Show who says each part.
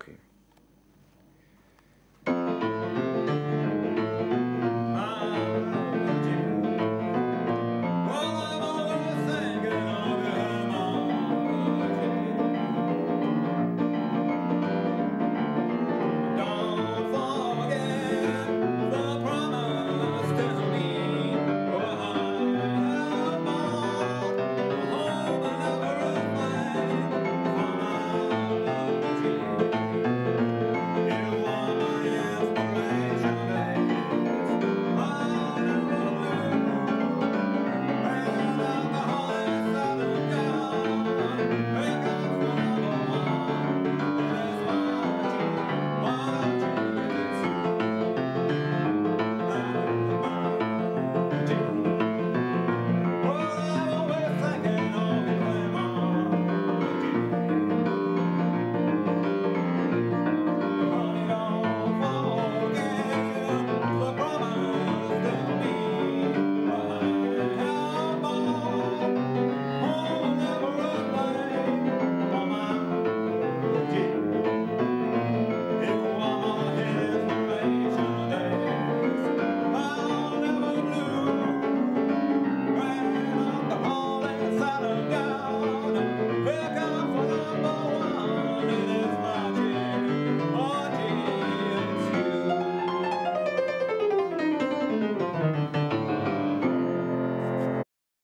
Speaker 1: Okay. Okay.